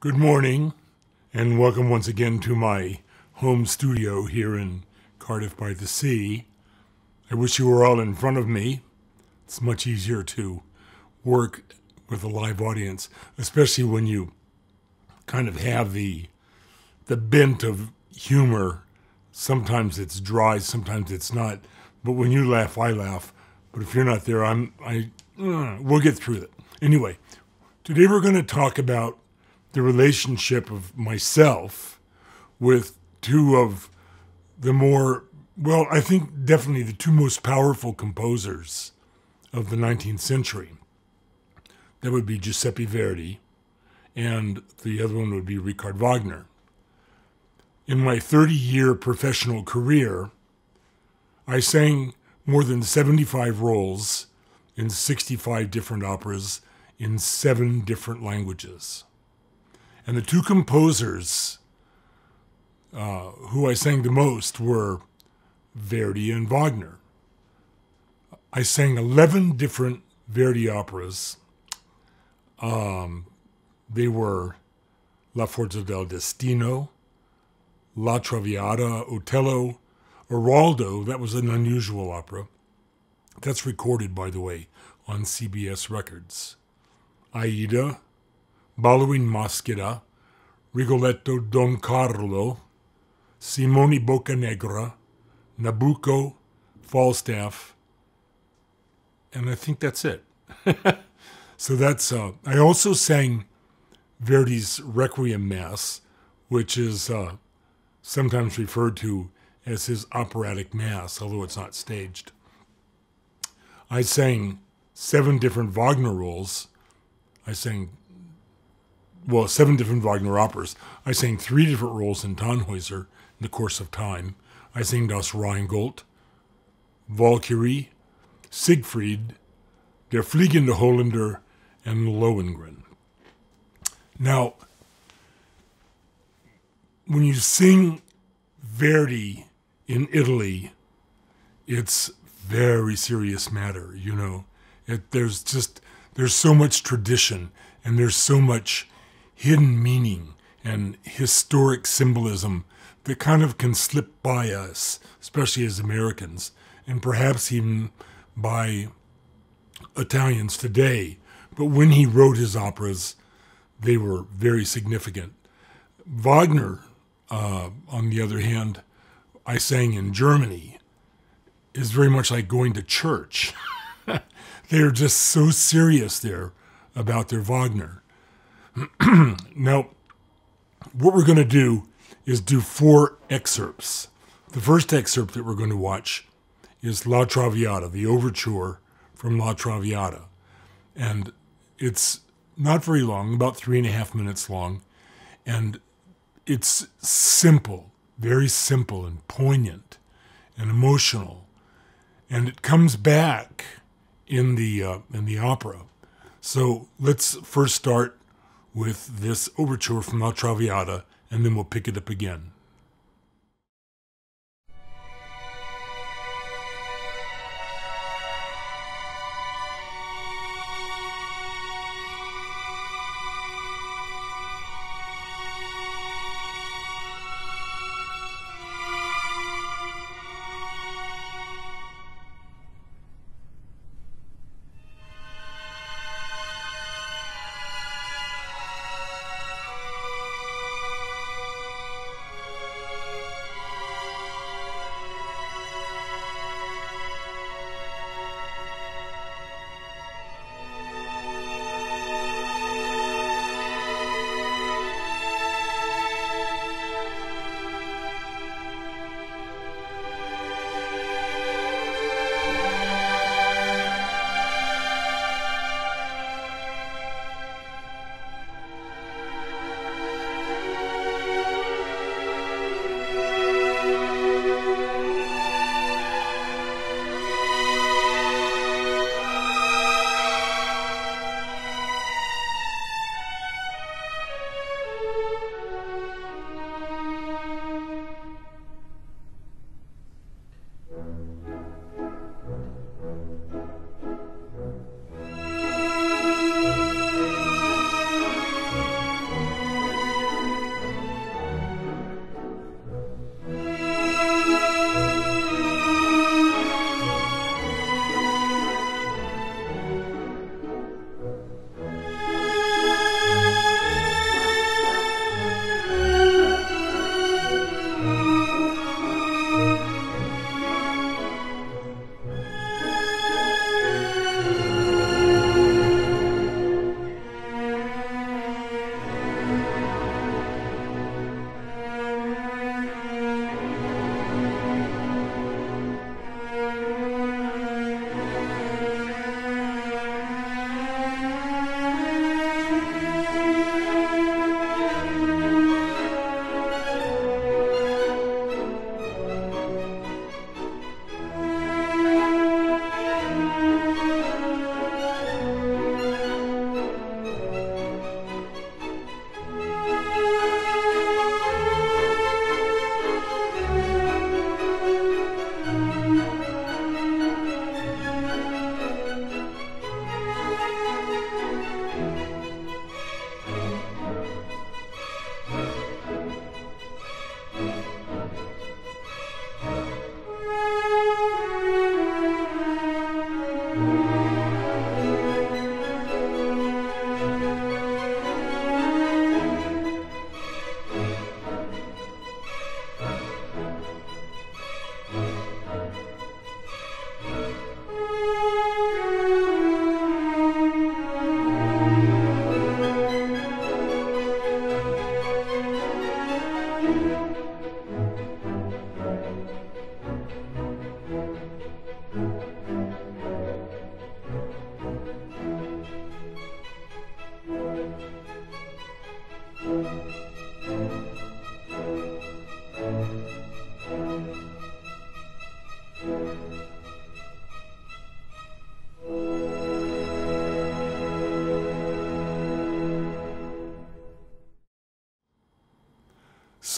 Good morning, and welcome once again to my home studio here in Cardiff by the Sea. I wish you were all in front of me. It's much easier to work with a live audience, especially when you kind of have the the bent of humor. Sometimes it's dry, sometimes it's not. But when you laugh, I laugh. But if you're not there, I'm I. Uh, we'll get through it. Anyway, today we're going to talk about the relationship of myself with two of the more, well, I think definitely the two most powerful composers of the 19th century. That would be Giuseppe Verdi, and the other one would be Richard Wagner. In my 30 year professional career, I sang more than 75 roles in 65 different operas in seven different languages. And the two composers uh, who I sang the most were Verdi and Wagner. I sang 11 different Verdi operas. Um, they were La Forza del Destino, La Traviata, Otello, Aroldo, that was an unusual opera. That's recorded, by the way, on CBS Records. Aida, Ballo in Maschera, Rigoletto Don Carlo, Simone Boccanegra, Nabucco, Falstaff, and I think that's it. so that's, uh, I also sang Verdi's Requiem Mass, which is uh, sometimes referred to as his operatic mass, although it's not staged. I sang seven different Wagner roles. I sang well, seven different Wagner operas. I sang three different roles in Tannhäuser in the course of time. I sang Das Rheingold, Valkyrie, Siegfried, Der Fliegende Holländer, and Lohengrin. Now, when you sing Verdi in Italy, it's very serious matter, you know. It, there's just there's so much tradition and there's so much hidden meaning and historic symbolism that kind of can slip by us, especially as Americans, and perhaps even by Italians today. But when he wrote his operas, they were very significant. Wagner, uh, on the other hand, I sang in Germany, is very much like going to church. They're just so serious there about their Wagner. now, what we're going to do is do four excerpts. The first excerpt that we're going to watch is La Traviata, the overture from La Traviata. And it's not very long, about three and a half minutes long. And it's simple, very simple and poignant and emotional. And it comes back in the, uh, in the opera. So let's first start with this overture from La Traviata, and then we'll pick it up again.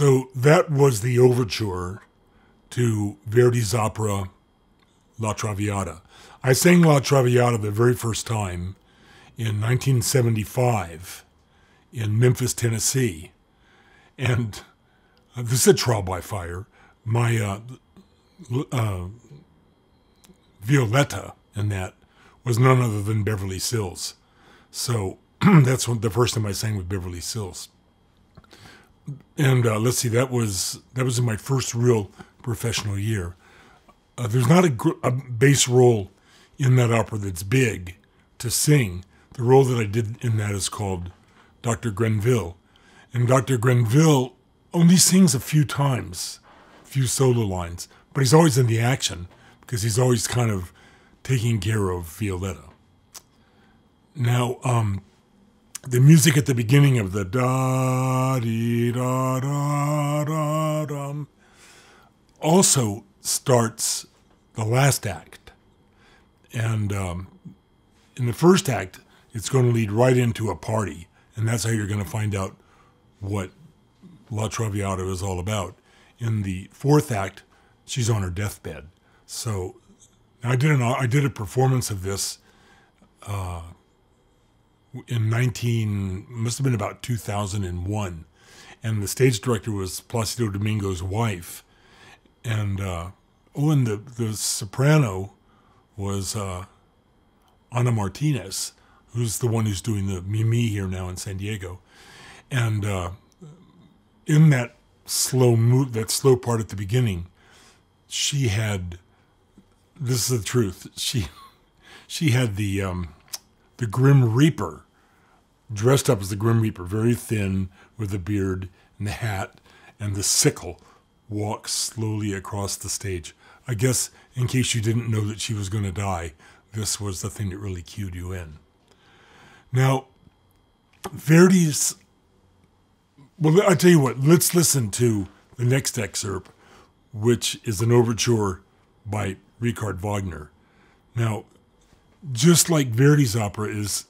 So that was the overture to Verdi's opera La Traviata. I sang La Traviata the very first time in 1975 in Memphis, Tennessee. And uh, this is a trial by fire. My uh, uh, Violetta in that was none other than Beverly Sills. So that's when, the first time I sang with Beverly Sills. And uh, let's see, that was that was in my first real professional year. Uh, there's not a, gr- a bass role in that opera that's big to sing. The role that I did in that is called Dr. Grenvil. And Dr. Grenvil only sings a few times, a few solo lines, but he's always in the action because he's always kind of taking care of Violetta. Now, um, the music at the beginning of the da dee da da da dum also starts the last act. And um, in the first act, it's going to lead right into a party. And that's how you're going to find out what La Traviata is all about. In the fourth act, she's on her deathbed. So I did an I did a performance of this uh, in 19 must have been about 2001, and the stage director was Placido Domingo's wife, and uh, oh, and the the soprano was uh, Ana Martinez, who's the one who's doing the Mimi here now in San Diego, and uh, in that slow move, that slow part at the beginning, she had. This is the truth. She she had the um, the Grim Reaper dressed up as the Grim Reaper, very thin with the beard and the hat and the sickle, walks slowly across the stage. I guess in case you didn't know that she was going to die, this was the thing that really cued you in. Now, Verdi's. Well, I tell you what, let's listen to the next excerpt, which is an overture by Richard Wagner. Now, just like Verdi's opera is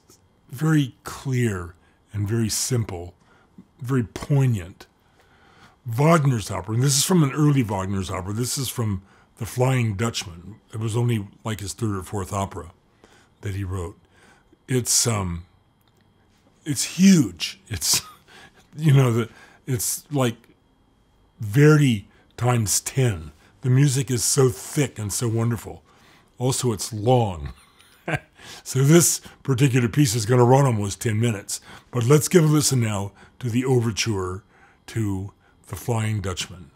very clear and very simple, very poignant, Wagner's opera, and this is from an early Wagner's opera, this is from The Flying Dutchman. It was only like his third or fourth opera that he wrote. It's um it's huge. It's you know the it's like Verdi times 10. The music is so thick and so wonderful. Also it's long. So this particular piece is going to run almost 10 minutes. But let's give a listen now to the overture to The Flying Dutchman.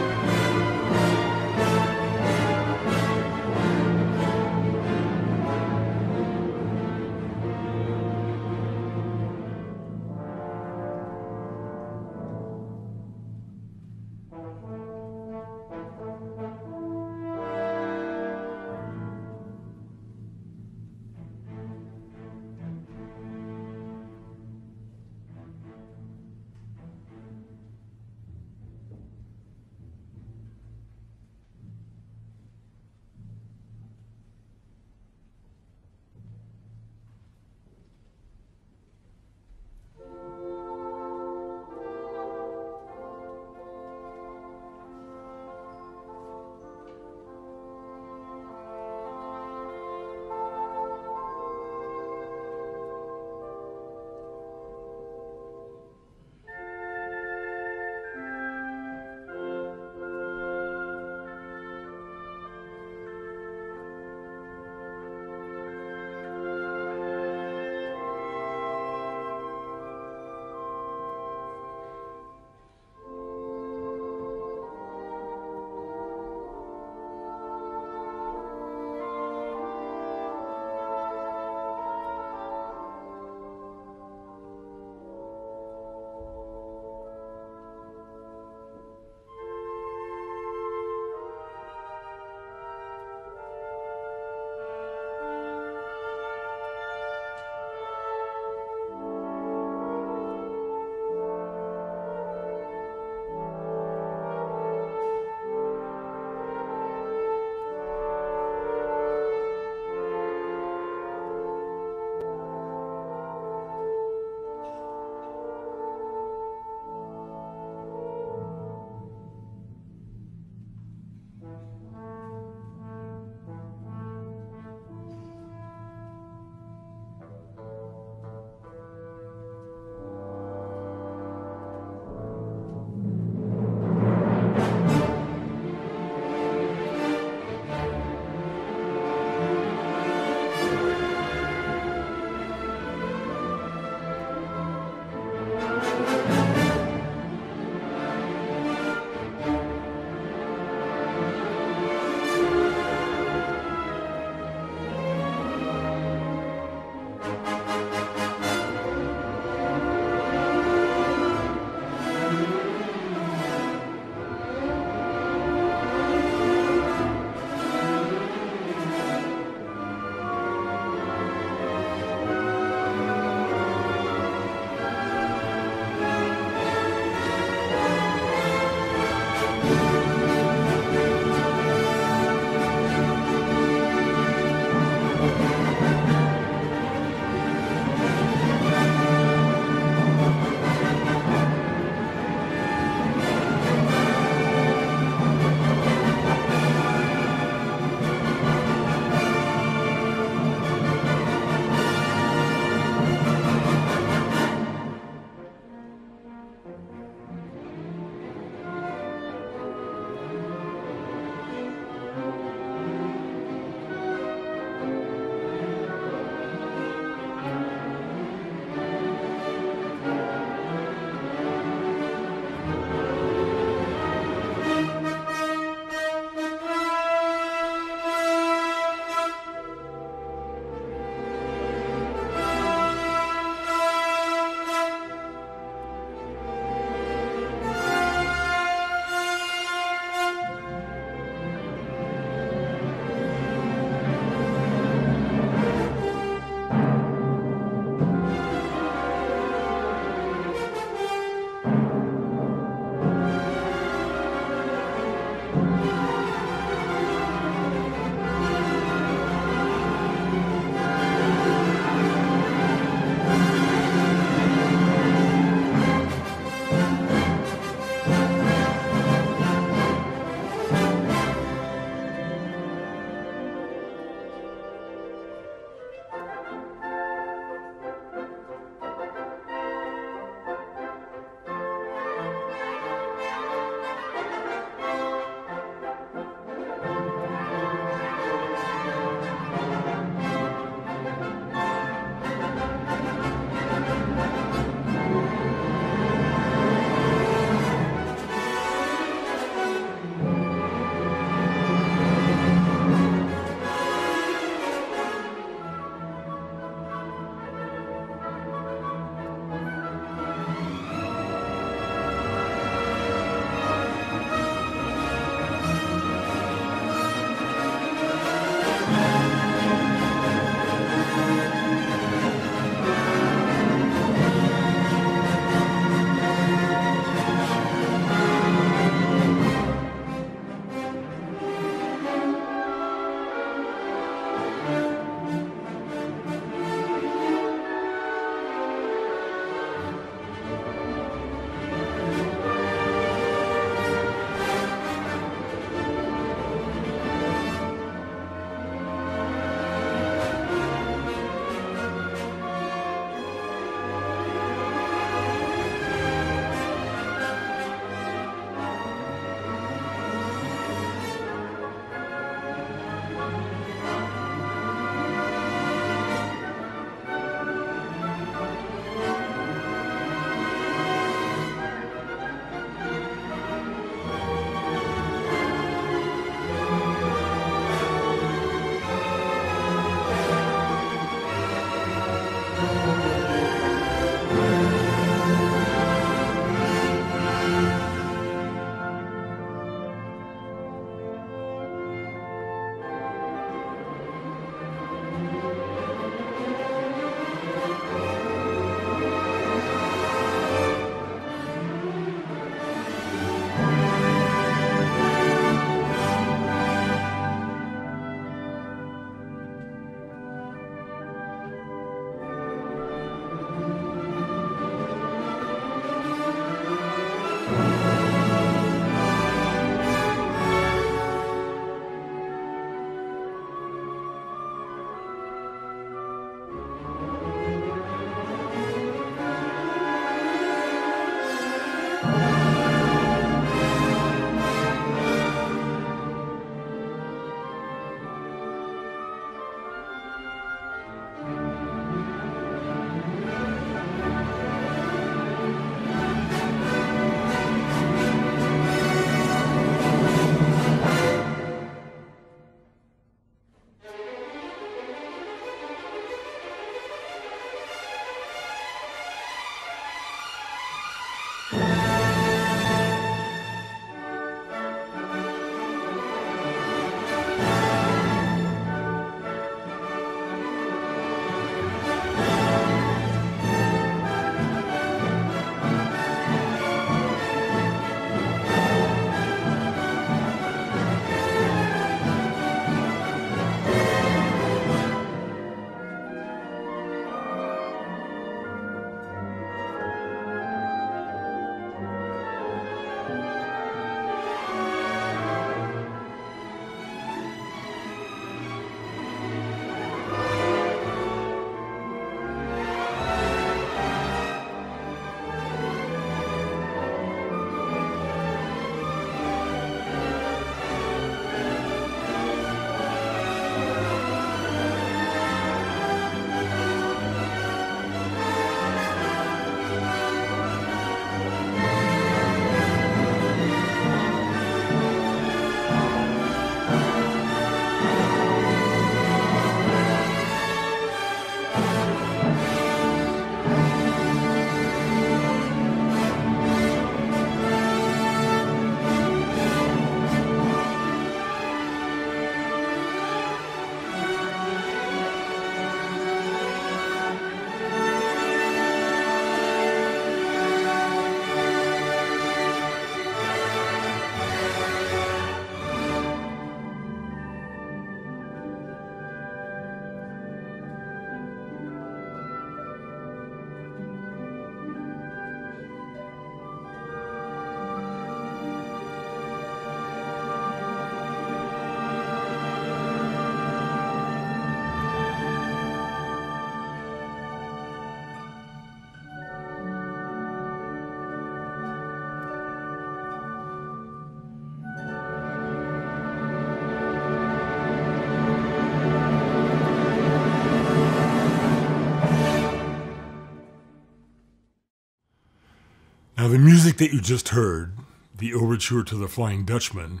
That you just heard, the overture to the Flying Dutchman,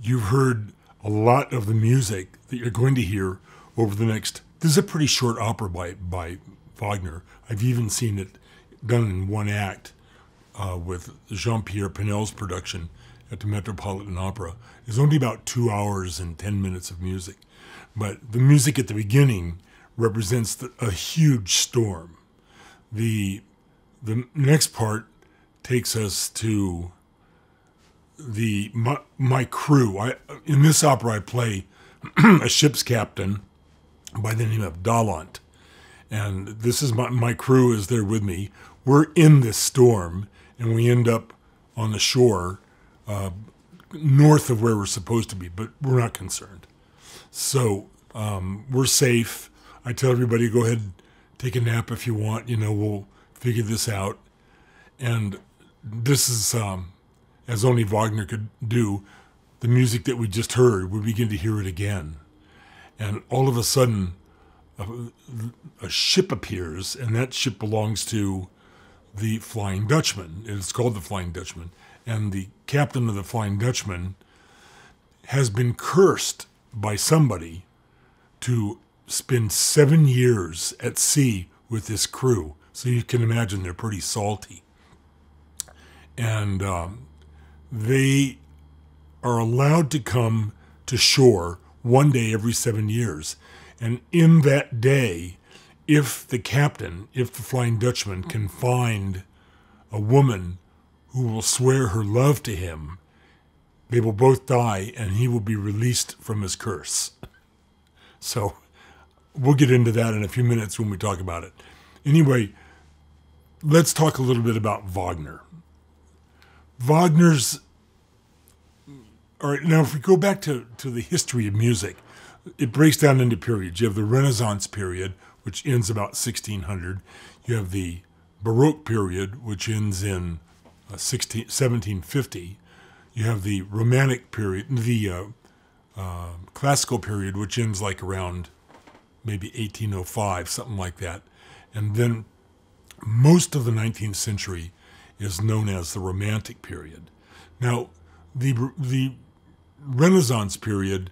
you've heard a lot of the music that you're going to hear over the next. This is a pretty short opera by by Wagner. I've even seen it done in one act uh, with Jean Pierre Ponnelle's production at the Metropolitan Opera. It's only about two hours and 10 minutes of music. But the music at the beginning represents the, a huge storm. The, the next part takes us to the my, my crew. I, in this opera, I play a ship's captain by the name of Daland. And this is my, my crew is there with me. We're in this storm and we end up on the shore uh, north of where we're supposed to be, but we're not concerned. So um, we're safe. I tell everybody, go ahead, take a nap if you want. You know, we'll figure this out. And this is, um, as only Wagner could do, the music that we just heard, we begin to hear it again. And all of a sudden, a, a ship appears, and that ship belongs to the Flying Dutchman. It's called the Flying Dutchman. And the captain of the Flying Dutchman has been cursed by somebody to spend seven years at sea with this crew. So you can imagine they're pretty salty. And um, they are allowed to come to shore one day every seven years. And in that day, if the captain, if the Flying Dutchman can find a woman who will swear her love to him, they will both die and he will be released from his curse. So we'll get into that in a few minutes when we talk about it. Anyway, let's talk a little bit about Wagner. Wagner's. All right, now if we go back to, to the history of music, it breaks down into periods. You have the Renaissance period, which ends about 1600. You have the Baroque period, which ends in uh, 16, 1750. You have the Romantic period, the uh, uh, Classical period, which ends like around maybe 1805, something like that. And then most of the 19th century is known as the Romantic period. Now, the the Renaissance period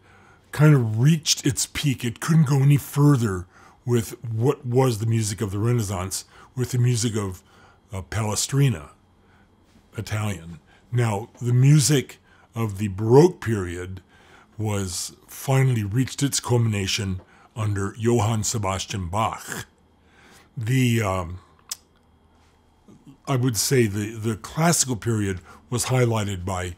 kind of reached its peak. It couldn't go any further with what was the music of the Renaissance, with the music of uh, Palestrina, Italian. Now, the music of the Baroque period was finally reached its culmination under Johann Sebastian Bach. The um, I would say the, the classical period was highlighted by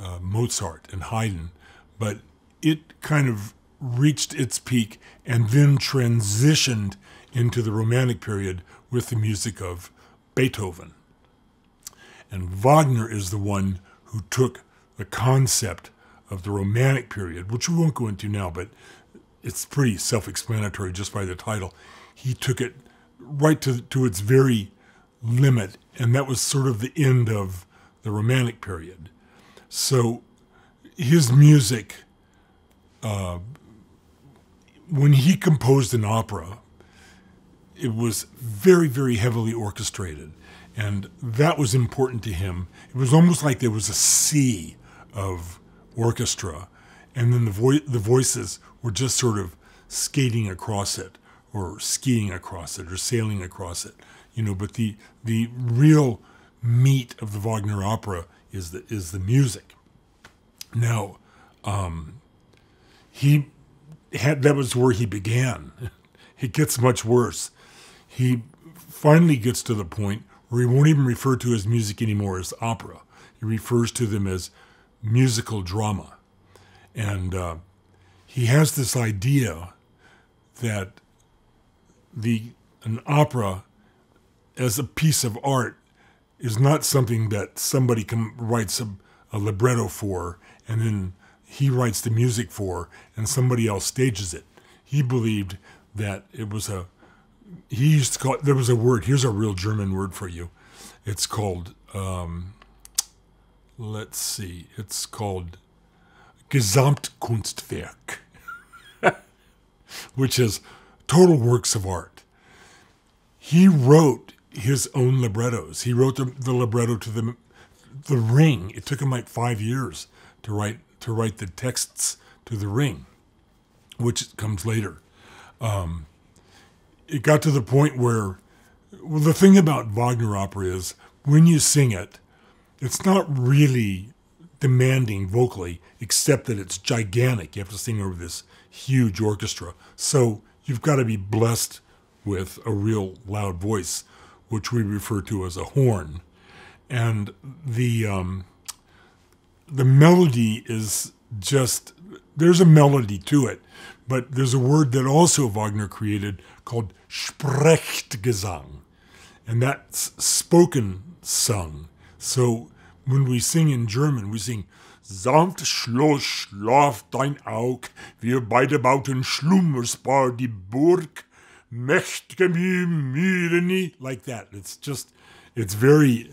uh, Mozart and Haydn, but it kind of reached its peak and then transitioned into the Romantic period with the music of Beethoven. And Wagner is the one who took the concept of the Romantic period, which we won't go into now, but it's pretty self explanatory just by the title. He took it right to, to its very limit, and that was sort of the end of the Romantic period. So his music uh, when he composed an opera, it was very, very heavily orchestrated. And that was important to him. It was almost like there was a sea of orchestra, and then the, vo- the voices were just sort of skating across it, or skiing across it, or sailing across it. You know, but the the real meat of the Wagner opera is the is the music. Now, um, he had that was where he began. It gets much worse. He finally gets to the point where he won't even refer to his music anymore as opera. He refers to them as musical drama, and uh, he has this idea that the an opera as a piece of art is not something that somebody can writes a, a libretto for and then he writes the music for and somebody else stages it. He believed that it was a he used to call it, there was a word here's a real German word for you. It's called um, let's see it's called Gesamtkunstwerk, which is total works of art. He wrote his own librettos. He wrote the, the libretto to the the Ring. It took him like five years to write to write the texts to the Ring, which comes later. Um, it got to the point where, well, the thing about Wagner opera is when you sing it, it's not really demanding vocally, except that it's gigantic. You have to sing over this huge orchestra. So you've got to be blessed with a real loud voice, which we refer to as a horn. And the um, the melody is just there's a melody to it, but there's a word that also Wagner created called Sprechgesang, and that's spoken sung. So when we sing in German, we sing Sanft schloss schlaf dein Aug, wir beide bauten schlummersbar die Burg, Myrni, like that. It's just, it's very,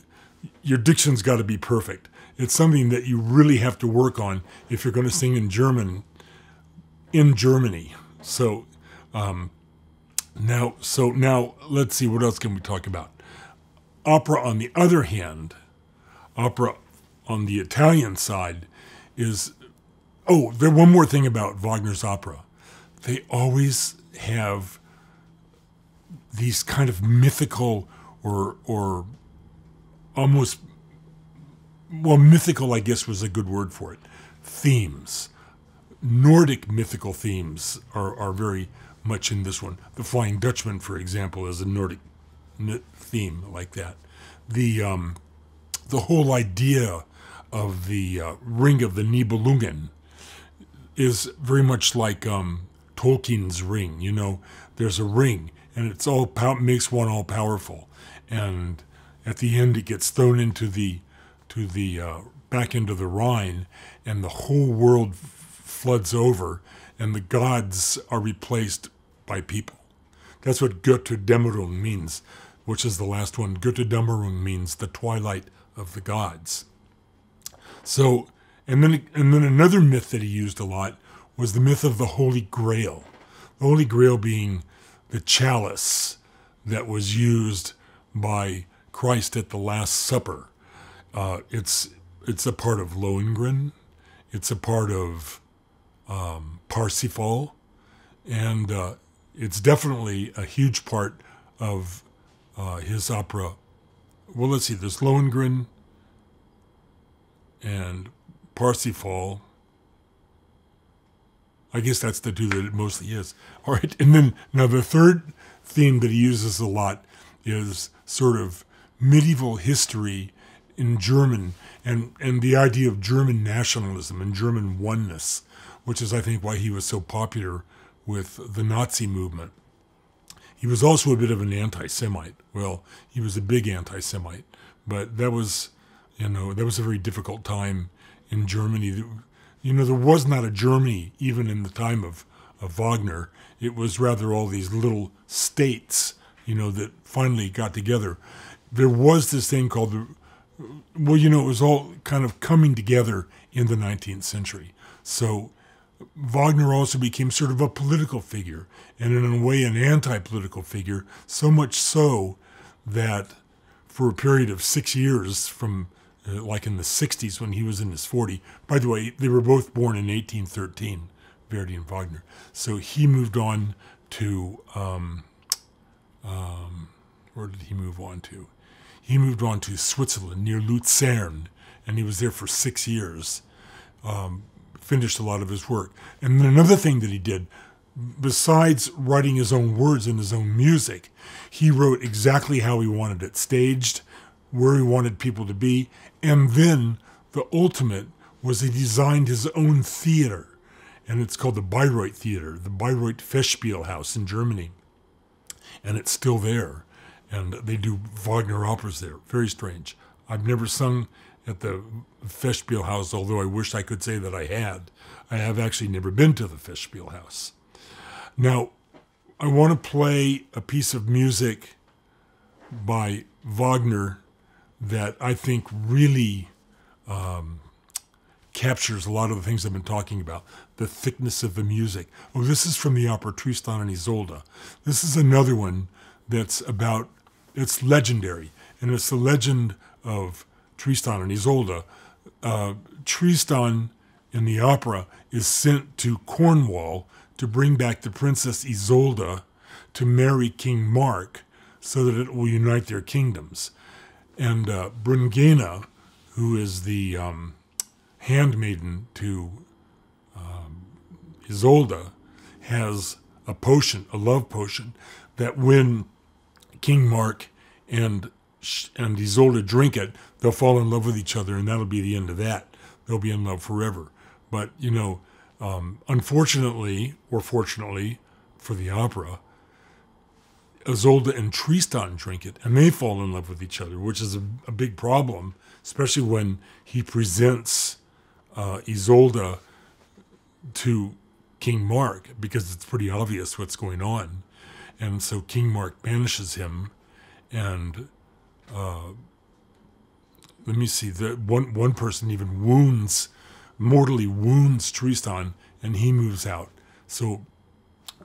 your diction's got to be perfect. It's something that you really have to work on if you're going to sing in German, in Germany. So, um, now, so now let's see what else can we talk about. Opera, on the other hand, opera on the Italian side is oh, there one more thing about Wagner's opera. They always have these kind of mythical or or almost well mythical I guess was a good word for it. Themes. Nordic mythical themes are, are very much in this one. The Flying Dutchman, for example, is a Nordic theme like that. The um, the whole idea of the uh, ring of the Nibelungen is very much like um, Tolkien's ring. You know, there's a ring, and it's all makes one all powerful, and at the end it gets thrown into the to the uh, back into the Rhine, and the whole world f- floods over, and the gods are replaced by people. That's what Götterdämmerung means, which is the last one. Götterdämmerung means the twilight of the gods. So, and then and then another myth that he used a lot was the myth of the Holy Grail. The Holy Grail being the chalice that was used by Christ at the Last Supper. Uh, it's it's a part of Lohengrin. It's a part of um, Parsifal, and uh, it's definitely a huge part of uh, his opera. Well, let's see. There's Lohengrin and Parsifal. I guess that's the two that it mostly is. All right, and then now the third theme that he uses a lot is sort of medieval history in German and, and the idea of German nationalism and German oneness, which is, I think, why he was so popular with the Nazi movement. He was also a bit of an anti Semite. Well, he was a big anti Semite, but that was, you know, that was a very difficult time in Germany. You know, there was not a Germany even in the time of, of Wagner. It was rather all these little states, you know, that finally got together. There was this thing called the, well, you know, it was all kind of coming together in the 19th century. So Wagner also became sort of a political figure, and in a way, an anti political figure, so much so that for a period of six years, from like in the 60s when he was in his 40, by the way, they were both born in 1813, Verdi and Wagner. So he moved on to, um, um, where did he move on to? He moved on to Switzerland near Lucerne, and he was there for six years. Um, finished a lot of his work. And then another thing that he did, besides writing his own words and his own music, he wrote exactly how he wanted it staged, where he wanted people to be, and then the ultimate was he designed his own theater, and it's called the Bayreuth Theater, the Bayreuth Festspielhaus in Germany, and it's still there, and they do Wagner operas there. Very strange. I've never sung at the Festspielhaus, although I wish I could say that I had. I have actually never been to the Festspielhaus. Now, I want to play a piece of music by Wagner that I think really um, captures a lot of the things I've been talking about. The thickness of the music. Oh, this is from the opera Tristan and Isolde. This is another one that's about It's legendary, and it's the legend of Tristan and Isolde. Uh, Tristan in the opera is sent to Cornwall to bring back the Princess Isolde to marry King Mark so that it will unite their kingdoms. And uh, who is the um, handmaiden to um, Isolde, has a potion, a love potion, that when King Mark and and Isolde drink it, they'll fall in love with each other, and that'll be the end of that. They'll be in love forever. But you know, um, unfortunately or fortunately for the opera, Isolde and Tristan drink it, and they fall in love with each other, which is a, a big problem, especially when he presents uh, Isolde to King Mark, because it's pretty obvious what's going on. And so King Mark banishes him, and uh, let me see, the one one person even wounds, mortally wounds Tristan, and he moves out. So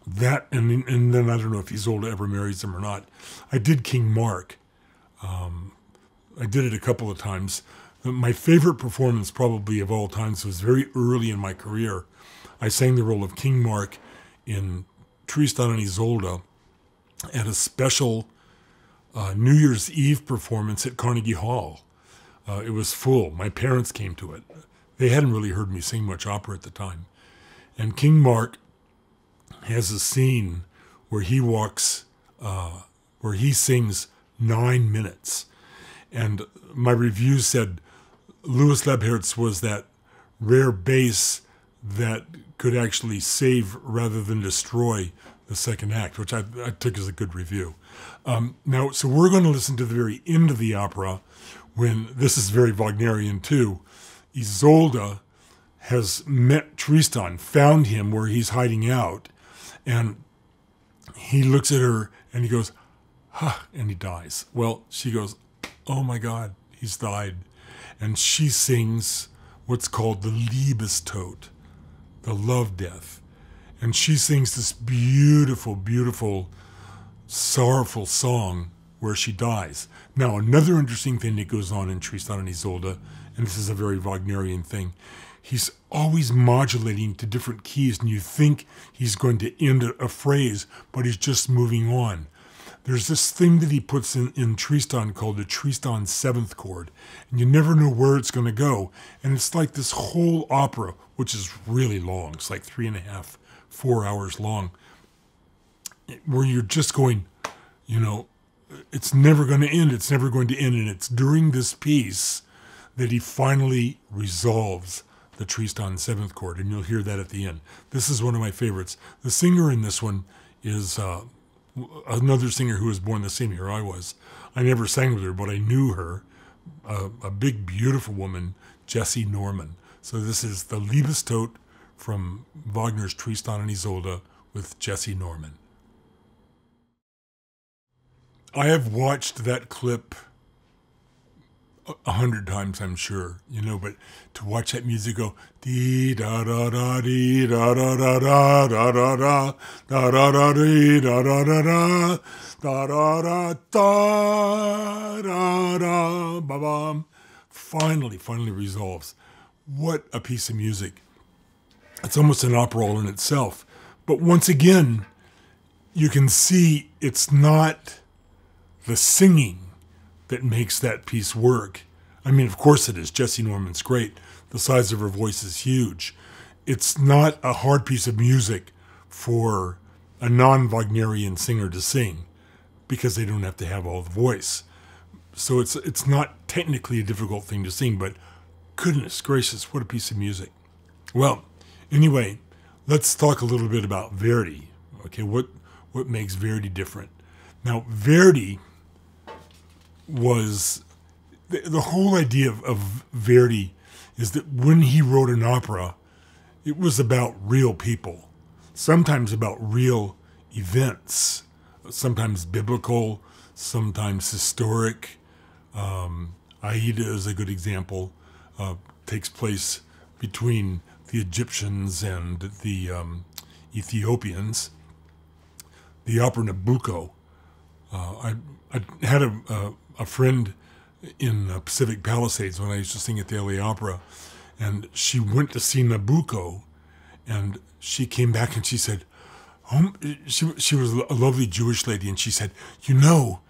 that and and then I don't know if Isolde ever marries him or not. I did King Mark. Um, I did it a couple of times. My favorite performance, probably of all times, was very early in my career. I sang the role of King Mark in Tristan and Isolde at a special uh, New Year's Eve performance at Carnegie Hall. Uh, it was full. My parents came to it. They hadn't really heard me sing much opera at the time. And King Mark has a scene where he walks, uh, where he sings nine minutes. And my review said Louis Lebherz was that rare bass that could actually save rather than destroy the second act, which I, I took as a good review. Um, now, so we're going to listen to the very end of the opera when this is very Wagnerian too. Isolde has met Tristan, found him where he's hiding out, and he looks at her and he goes, huh, and he dies. Well, she goes, oh my God, he's died. And she sings what's called the Liebestod, the love death. And she sings this beautiful, beautiful, sorrowful song where she dies. Now, another interesting thing that goes on in Tristan and Isolde, and this is a very Wagnerian thing, he's always modulating to different keys, and you think he's going to end a, phrase, but he's just moving on. There's this thing that he puts in, in Tristan called the Tristan seventh chord, and you never know where it's going to go. And it's like this whole opera, which is really long, it's like three and a half, four hours long, where you're just going, you know, it's never going to end, it's never going to end. And it's during this piece that he finally resolves the Tristan seventh chord, and you'll hear that at the end. This is one of my favorites. The singer in this one is uh, another singer who was born the same year I was. I never sang with her, but I knew her. Uh, a big, beautiful woman, Jessye Norman. So this is the Liebestod from Wagner's Tristan and Isolde with Jessye Norman. I have watched that clip a hundred times, I'm sure, you know, but to watch that music go dee da da da dee da da da da da da da da da da dee da da da da da da da da da da ba bum finally finally resolves. What a piece of music. It's almost an opera all in itself. But once again, you can see it's not the singing that makes that piece work. I mean, of course it is. Jessye Norman's great. The size of her voice is huge. It's not a hard piece of music for a non Wagnerian singer to sing because they don't have to have all the voice. So it's it's not technically a difficult thing to sing, but goodness gracious, what a piece of music. Well, anyway, let's talk a little bit about Verdi. Okay, what what makes Verdi different? Now, Verdi was the, the whole idea of, of Verdi is that when he wrote an opera, it was about real people, sometimes about real events, sometimes biblical, sometimes historic. Um, Aida is a good example. Uh, takes place between the Egyptians and the um, Ethiopians. The opera Nabucco Uh, I, I had a, a, a friend in uh, Pacific Palisades when I used to sing at the LA Opera, and she went to see Nabucco, and she came back and she said, oh, she, she was a lovely Jewish lady, and she said, You know,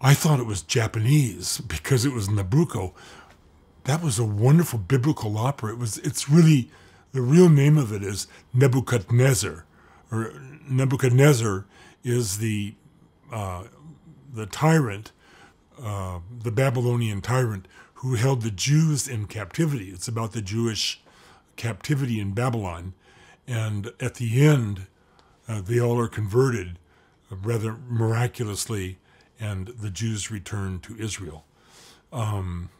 I thought it was Japanese because it was Nabucco. That was a wonderful biblical opera. It was. It's really the real name of it is Nebuchadnezzar, or Nebuchadnezzar is the uh, the tyrant, uh, the Babylonian tyrant who held the Jews in captivity. It's about the Jewish captivity in Babylon, and at the end, uh, they all are converted, uh, rather miraculously, and the Jews return to Israel. Um,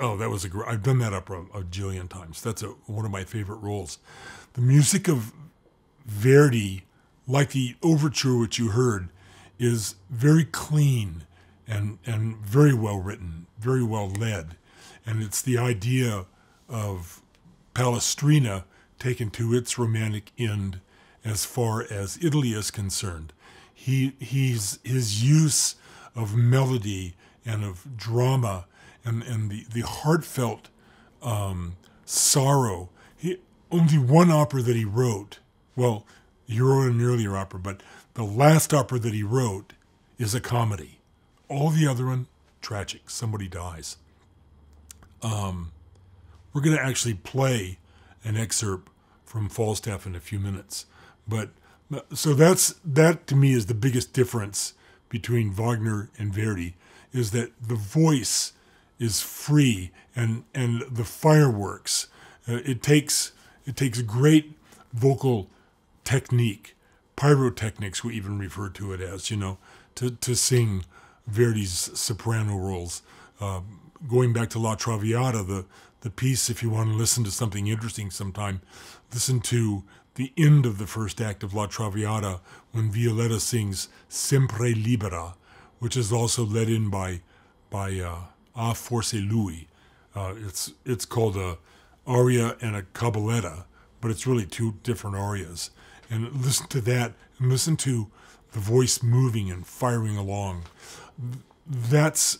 oh, that was a great. I've done that opera a, a jillion times. That's a, one of my favorite roles. The music of Verdi, like the overture which you heard, is very clean and and very well written, very well led, and it's the idea of Palestrina taken to its romantic end as far as Italy is concerned. He he's his use of melody and of drama and, and the, the heartfelt um, sorrow. He, only one opera that he wrote, well, he wrote an earlier opera, but the last opera that he wrote is a comedy. All the other one, tragic. Somebody dies. Um, we're going to actually play an excerpt from Falstaff in a few minutes. But so that's that to me is the biggest difference between Wagner and Verdi is that the voice is free and and the fireworks. Uh, it takes it takes great vocal technique, pyrotechnics. We even refer to it as you know to to sing Verdi's soprano roles. Uh, going back to La Traviata, the the piece. If you want to listen to something interesting sometime, listen to the end of the first act of La Traviata when Violetta sings Sempre Libera, which is also led in by by uh, A Forse Lui. Uh, it's it's called a aria and a cabaletta, but it's really two different arias. And listen to that, and listen to the voice moving and firing along. That's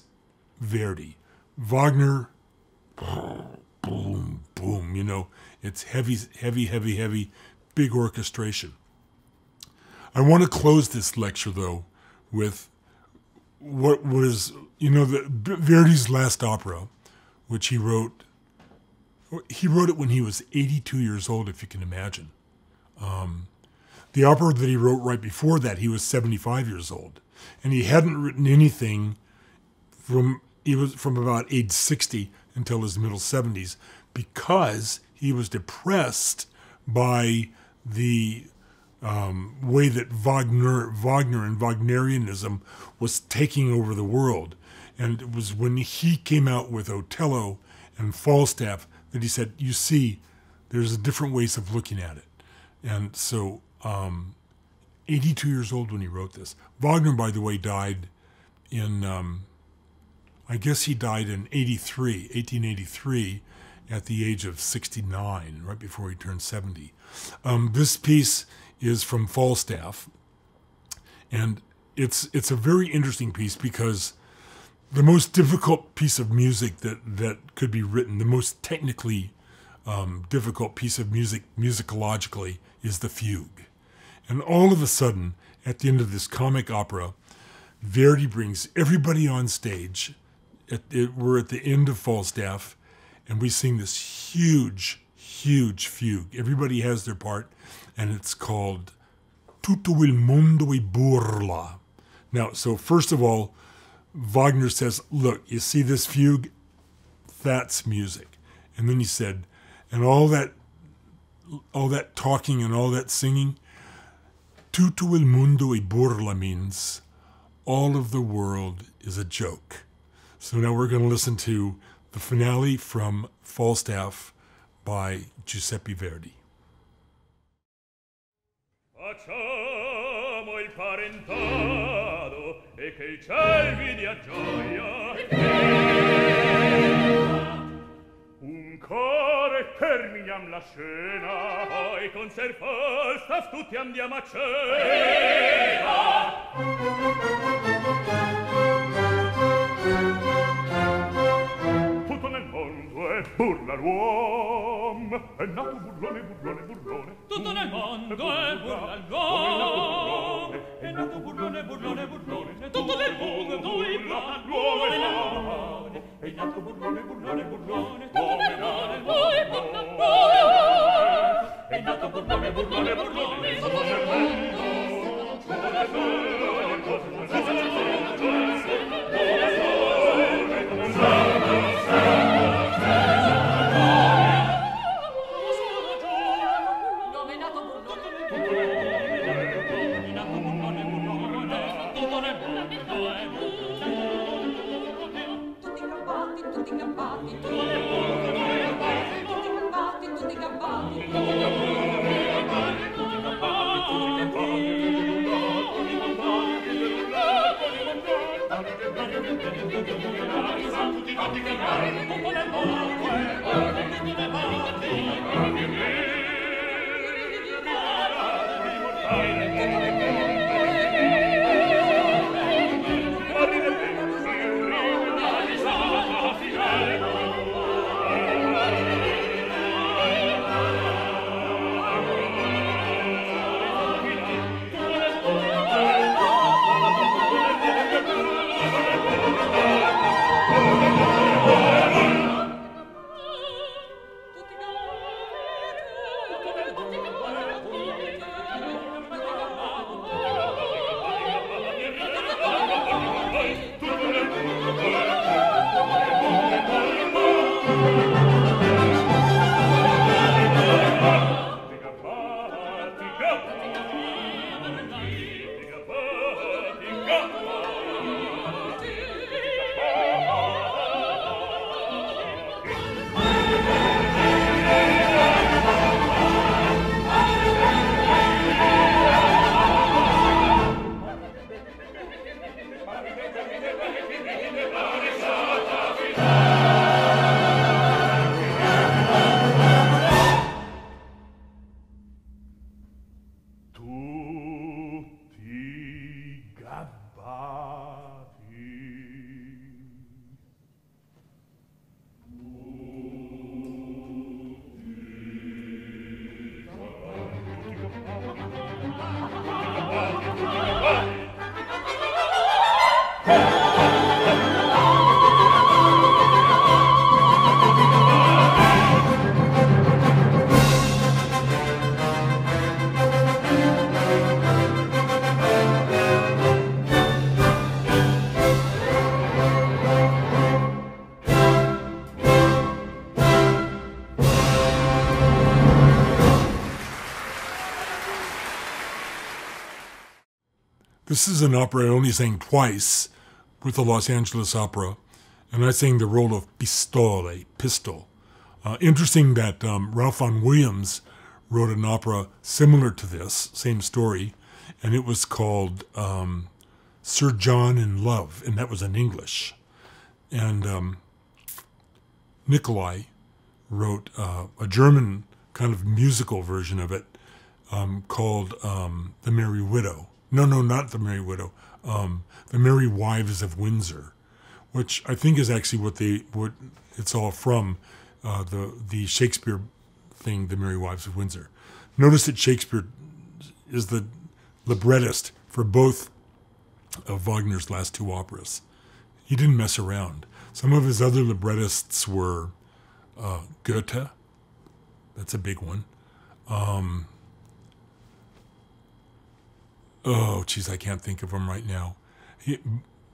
Verdi. Wagner, boom, boom. You know, it's heavy, heavy, heavy, heavy, big orchestration. I want to close this lecture though with what was you know the Verdi's last opera, which he wrote. He wrote it when he was 82 years old, if you can imagine. Um, the opera that he wrote right before that, he was 75 years old, and he hadn't written anything from he was from about age 60 until his middle 70s because he was depressed by the um, way that Wagner, Wagner and Wagnerianism was taking over the world. And it was when he came out with Otello and Falstaff that he said, "You see, there's different ways of looking at it." And so, um, 82 years old when he wrote this. Wagner, by the way, died in, um, I guess he died in 83, 1883, at the age of 69, right before he turned 70. Um, this piece is from Falstaff, and it's it's a very interesting piece because the most difficult piece of music that that could be written, the most technically um, difficult piece of music musicologically, is the fugue, and all of a sudden, at the end of this comic opera, Verdi brings everybody on stage. At, it, we're at the end of Falstaff, and we sing this huge, huge fugue. Everybody has their part, and it's called Tutto il mondo e burla. Now, so first of all, Wagner says, Look, you see this fugue? That's music. And then he said, and all that all that talking and all that singing, tutto il mondo e burla means all of the world is a joke. So now we're going to listen to the finale from Falstaff by Giuseppe Verdi. Facciamo il parentado e che il ciel vi dia gioia core terminiam la scena poi con serposta tutti andiamo a cena tutto nel mondo è burla l'uom è nato burlone burlone burlone. Tutto nel mondo è burla l'uom è nato burlone, burlone, burlone, tutto del mondo noi parlone, è nato burlone, burlone, burlone, tutto del mondo noi parlone, è nato burlone, burlone, burlone, tutto del mondo, tutto del mondo, tutto del mondo, tutto del mondo, tutto del mondo, Antiche cari, tutto nel mondo, e ora che mi ne vado, This is an opera I only sang twice with the Los Angeles Opera, and I sang the role of Pistola, pistol. Uh, interesting that um, Ralph Vaughan Williams wrote an opera similar to this, same story, and it was called um, Sir John in Love, and that was in English. And um, Nicolai wrote uh, a German kind of musical version of it um, called um, The Merry Widow. No, no, not The Merry Widow. Um, the Merry Wives of Windsor, which I think is actually what they what it's all from uh, the the Shakespeare thing, The Merry Wives of Windsor. Notice that Shakespeare is the librettist for both of Wagner's last two operas. He didn't mess around. Some of his other librettists were uh, Goethe. That's a big one. Um, oh, geez, I can't think of him right now. He,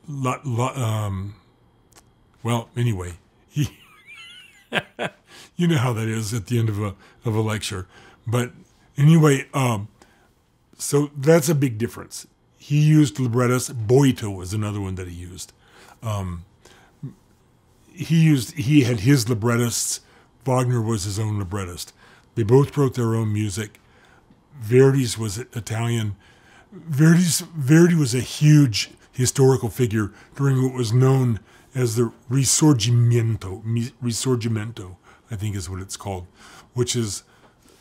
um, well, anyway, he, you know how that is at the end of a of a lecture. But anyway, um, so that's a big difference. He used librettists. Boito was another one that he used. Um, he used he had his librettists. Wagner was his own librettist. They both wrote their own music. Verdi's was Italian. Verdi's Verdi was a huge historical figure during what was known as the Risorgimento. Risorgimento, I think is what it's called, which is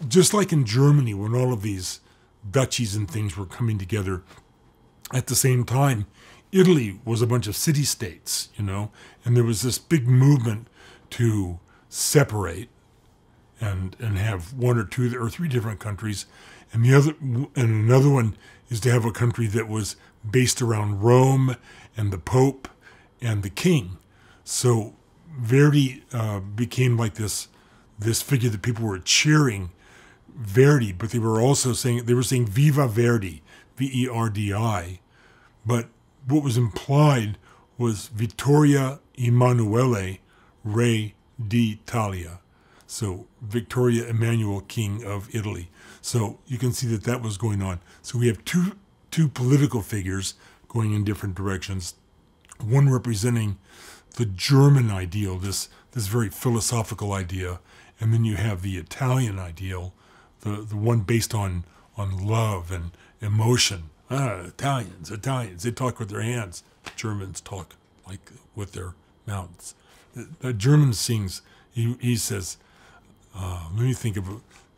just like in Germany when all of these duchies and things were coming together at the same time. Italy was a bunch of city states, you know, and there was this big movement to separate and and have one or two or three different countries, and the other and another one is to have a country that was based around Rome and the Pope and the King. So Verdi uh, became like this this figure that people were cheering Verdi, but they were also saying they were saying "Viva Verdi," V E R D I, but what was implied was Vittoria Emanuele, Re d'Italia. So Victoria Emmanuel, King of Italy. So you can see that that was going on. So we have two two political figures going in different directions. One representing the German ideal, this this very philosophical idea, and then you have the Italian ideal, the the one based on on love and emotion. Ah, Italians, Italians, they talk with their hands. Germans talk like with their mouths. The, the German sings. He he says, uh, let me think of.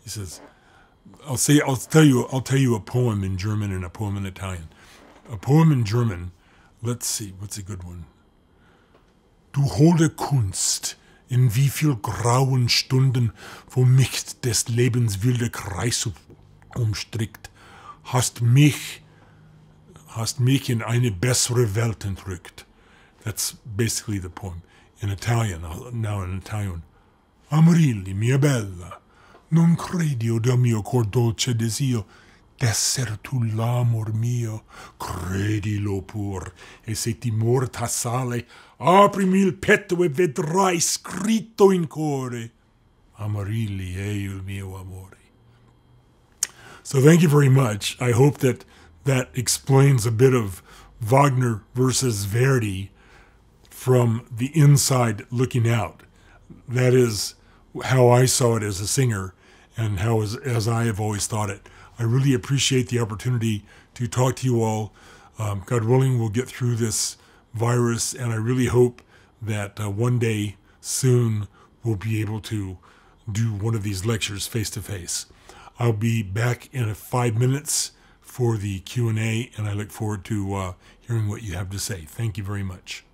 He says, I'll say I'll tell you I'll tell you a poem in German and a poem in Italian. A poem in German. Let's see, what's a good one? Du hohle Kunst, in wie viel grauen Stunden, wo mich des Lebens wilde Kreis umstrickt, hast mich, hast mich in eine bessere Welt entrückt. That's basically the poem. In Italian, now in Italian. Amarilli, mia bella, non credi o da mio cor dolce desio, d'esser tu l'amor mio, credilo pur, e se ti morta sale, aprimi il petto e vedrai scritto in core, Amarilli è il mio amore. So thank you very much. I hope that that explains a bit of Wagner versus Verdi from the inside looking out. That is how I saw it as a singer and how as, as I have always thought it. I really appreciate the opportunity to talk to you all. Um, God willing, we'll get through this virus, and I really hope that uh, one day soon we'll be able to do one of these lectures face to face. I'll be back in five minutes for the Q&A, and I look forward to uh, hearing what you have to say. Thank you very much.